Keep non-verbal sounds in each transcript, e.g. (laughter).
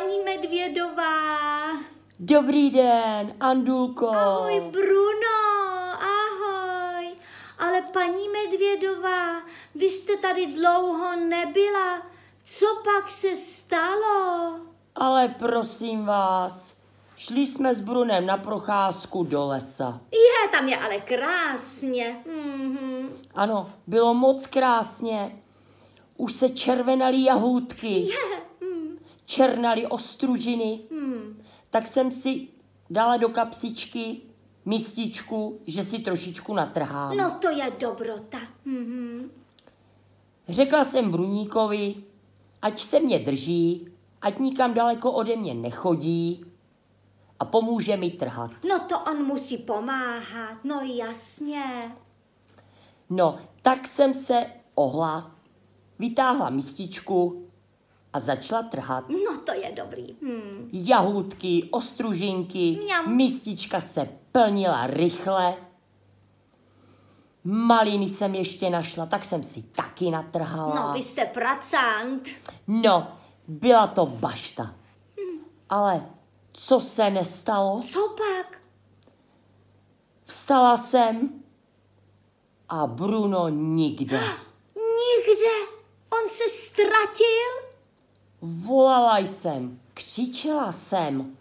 paní Medvědová. Dobrý den, Andulko. Ahoj, Bruno, ahoj. Ale paní Medvědová, vy jste tady dlouho nebyla. Co pak se stalo? Ale prosím vás, šli jsme s Brunem na procházku do lesa. Je, tam je ale krásně. Mm-hmm. Ano, bylo moc krásně. Už se červenaly jahůdky, Je, černaly ostružiny. mm. Tak jsem si dala do kapsičky mističku, že si trošičku natrhám. No to je dobrota. Mm-hmm. Řekla jsem Bruníkovi, ať se mě drží, ať nikam daleko ode mě nechodí a pomůže mi trhat. No to on musí pomáhat, no jasně. No, tak jsem se ohla, vytáhla mističku a začala trhat. No to je dobrý. Hmm. Jahůdky, ostružinky, Mňam. mistička se plnila rychle. Maliny jsem ještě našla, tak jsem si taky natrhala. No vy jste pracant. No, byla to bašta. Ale co se nestalo? Co pak? Vstala jsem a Bruno nikde. (gasps) Nikde. On se ztratil? Volala jsem, křičela jsem.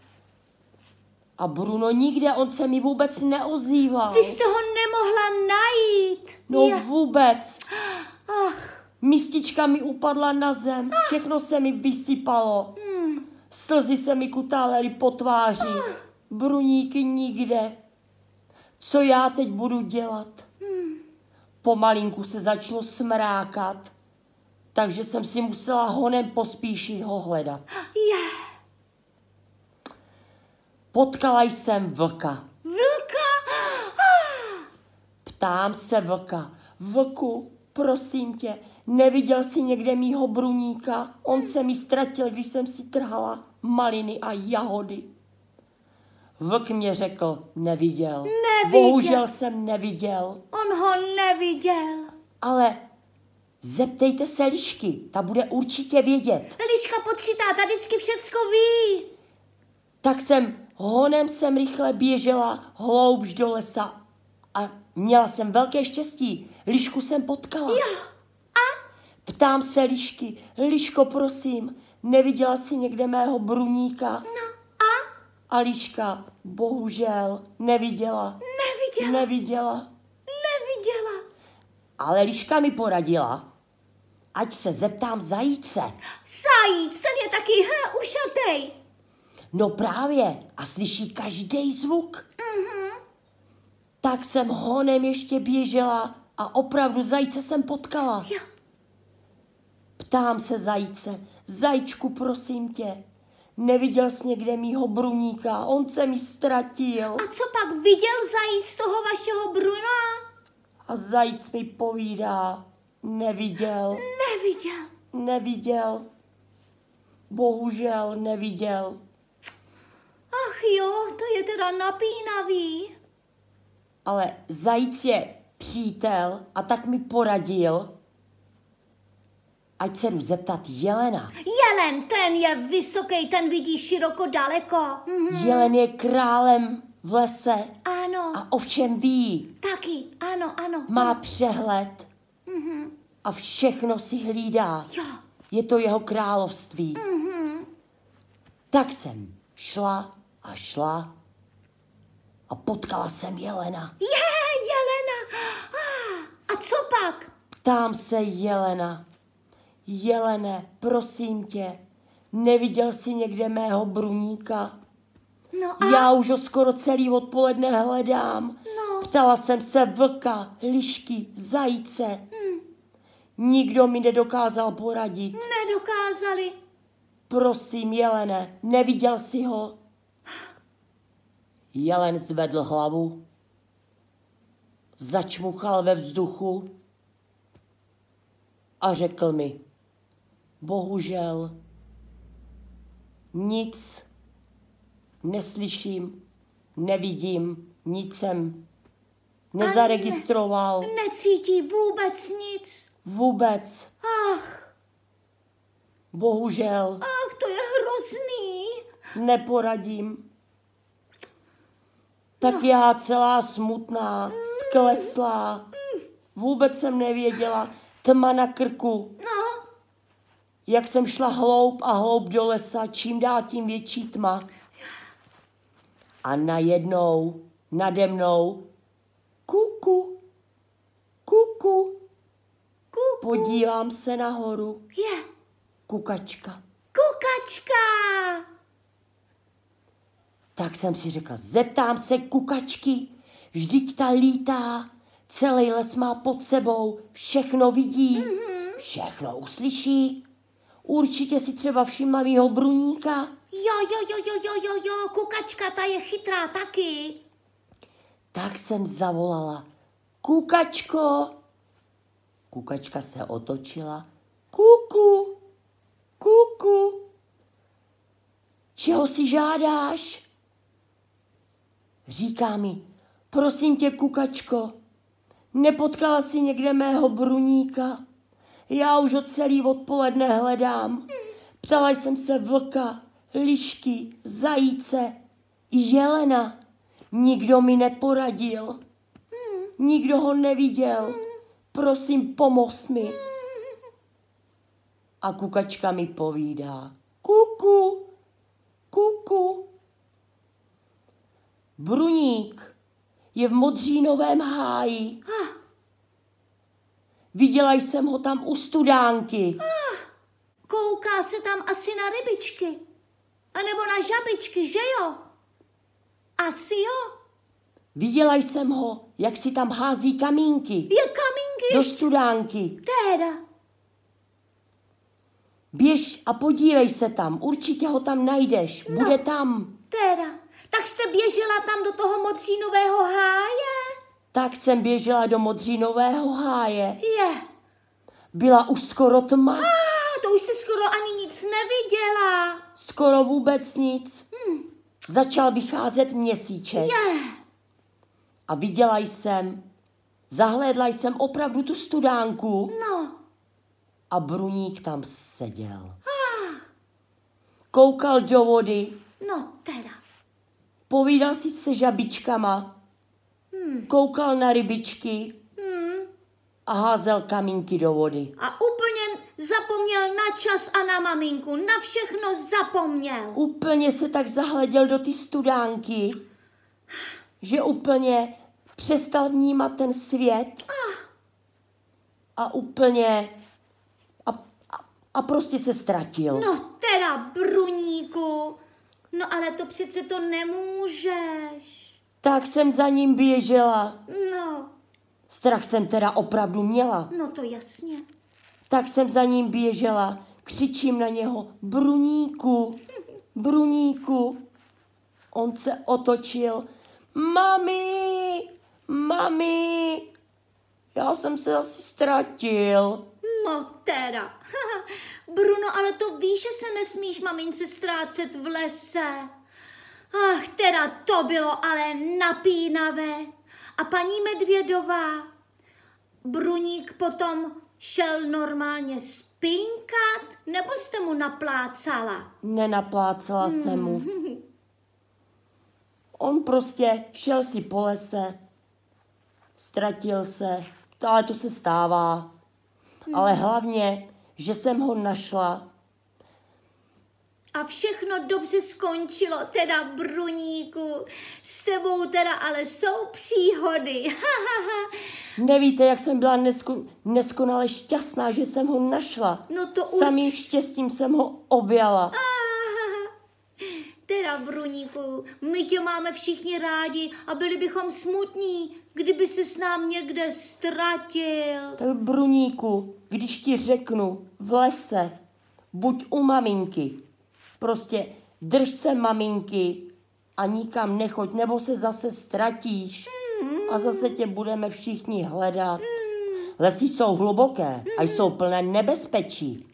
A Bruno nikde, on se mi vůbec neozýval. Vy jste ho nemohla najít. No Je- vůbec. Ach, Mistička mi upadla na zem, všechno se mi vysypalo. hmm. Slzy se mi kutálely po tváři. Bruníky nikde. Co já teď budu dělat? Pomalinku se začalo smrákat, takže jsem si musela honem pospíšit ho hledat. je. Potkala jsem vlka. Vlka? Ptám se vlka. Vlku, prosím tě, neviděl jsi někde mýho bruníka? On se mi ztratil, když jsem si trhala maliny a jahody. Vlk mě řekl, neviděl. Neviděl. Bohužel jsem neviděl. On ho neviděl. Ale zeptejte se lišky, ta bude určitě vědět. Liška počítá, ta vždycky všecko ví. Tak jsem honem jsem rychle běžela hloubš do lesa a měla jsem velké štěstí. Lišku jsem potkala. Jo. A? Ptám se lišky, liško prosím, neviděla jsi někde mého bruníka? No a? A liška, bohužel, neviděla, Neviděla. neviděla. Neviděla. Ale liška mi poradila, ať se zeptám zajíce. Zajíc, ten je taky he, ušatej. No právě, a slyší každý zvuk. Mhm. Tak jsem honem ještě běžela a opravdu zajíce jsem potkala. Jo. Ptám se zajíce, zajíčku, prosím tě, neviděl jsi někde mýho bruníka, on se mi ztratil. A co pak viděl zajíc toho vašeho Bruna? A zajíc mi povídá, neviděl, Neviděl. neviděl, bohužel neviděl. Ach jo, to je teda napínavý. Ale zajíc je přítel a tak mi poradil, ať se jdu zeptat Jelena. Jelen, ten je vysoký, ten vidí široko daleko. Mhm. Jelen je králem v lese Ano, a o všem ví. taky, ano, ano. Má přehled Mhm. a všechno si hlídá. Jo. Je to jeho království. Mhm. Tak jsem šla a šla a potkala jsem Jelena. Je, Jelena. A co pak? Ptám se Jelena. Jelene, prosím tě, neviděl jsi někde mého bruníka? No a? Já už ho skoro celý odpoledne hledám. No. Ptala jsem se vlka, lišky, zajíce. Hm, Nikdo mi nedokázal poradit. nedokázali. Prosím, Jelene, neviděl jsi ho? Jelen zvedl hlavu, začmuchal ve vzduchu a řekl mi, bohužel, nic neslyším, nevidím, nic jsem nezaregistroval, Necítí vůbec nic. vůbec, Ach, bohužel. ach, to je hrozný. neporadím. Tak já celá smutná, skleslá, vůbec jsem nevěděla, tma na krku, No, jak jsem šla hloub a hloub do lesa, čím dál tím větší tma. A najednou nade mnou kuku, kuku, kuku. podívám se nahoru, Je, kukačka. kukačka. Tak jsem si řekla, zeptám se kukačky, vždyť ta lítá, celý les má pod sebou, všechno vidí, všechno uslyší. Určitě si třeba všimla mýho bruníka. Jo, jo, jo, jo, jo, jo, jo, kukačka, ta je chytrá taky. Tak jsem zavolala, kukačko. Kukačka se otočila, kuku, kuku. Čeho si žádáš? Říká mi, prosím tě, kukačko, nepotkala si někde mého bruníka? Já už ho celý odpoledne hledám. Ptala jsem se vlka, lišky, zajíce jelena. Nikdo mi neporadil. Nikdo ho neviděl. Prosím, pomoz mi. A kukačka mi povídá. Kuku, kuku. Bruník je v modřínovém háji. Viděla jsem ho tam u studánky. Kouká se tam asi na rybičky. A nebo na žabičky, že jo? Asi jo. Viděla jsem ho, jak si tam hází kamínky Je kamínky do studánky. Teda. Běž a podívej se tam, určitě ho tam najdeš, bude tam. Teda. Tak jste běžela tam do toho mocínového háje? Tak jsem běžela do modřínového háje. Je. Byla už skoro tma, A to už jste skoro ani nic neviděla. skoro vůbec nic. Začal vycházet měsíček Je. a viděla jsem, zahlédla jsem opravdu tu studánku No. a Bruník tam seděl. Koukal do vody, No teda. povídal si se žabičkama, koukal na rybičky Hmm. a házel kamínky do vody. A úplně zapomněl na čas a na maminku. Na všechno zapomněl. Úplně se tak zahleděl do ty studánky, že úplně přestal vnímat ten svět a úplně a, a, a prostě se ztratil. No teda, Bruníku. No ale to přece to nemůžeš. Tak jsem za ním běžela. No, Strach jsem teda opravdu měla. no to jasně. Tak jsem za ním běžela, křičím na něho, Bruníku, Bruníku. On se otočil, mami, mami, já jsem se asi ztratil. No teda. (laughs) Bruno, ale to víš, že se nesmíš mamince ztrácet v lese. Ach, teda to bylo ale napínavé. A paní Medvědová, Bruník potom šel normálně spinkat, nebo jste mu naplácala? Nenaplácela se mu. On prostě šel si po lese, ztratil se, to, ale to se stává. Ale hlavně, že jsem ho našla A všechno dobře skončilo, teda Bruníku. Tebou teda ale jsou příhody. (laughs) Nevíte, jak jsem byla nesko, neskonale šťastná, že jsem ho našla. No to Samým určitě. štěstím jsem ho objala. Teda, Bruníku, my tě máme všichni rádi a byli bychom smutní, kdyby se s nám někde ztratil. Tak Bruníku, když ti řeknu v lese, buď u maminky, prostě drž se maminky a nikam nechoď, nebo se zase ztratíš a zase tě budeme všichni hledat. Lesy jsou hluboké a jsou plné nebezpečí.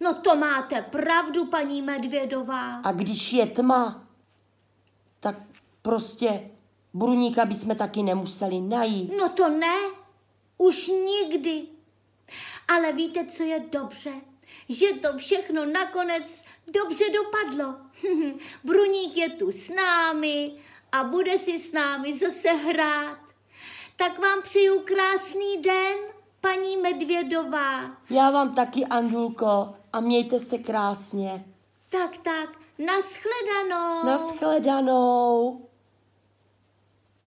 No to máte pravdu, paní Medvědová. A když je tma, tak prostě Bruníka bychom taky nemuseli najít. No to ne, už nikdy. Ale víte, co je dobře? Že to všechno nakonec dobře dopadlo. (laughs) Bruník je tu s námi a bude si s námi zase hrát. Tak vám přeju krásný den, paní Medvědová. Já vám taky, Andulko, a mějte se krásně. Tak, tak, naschledanou. Naschledanou.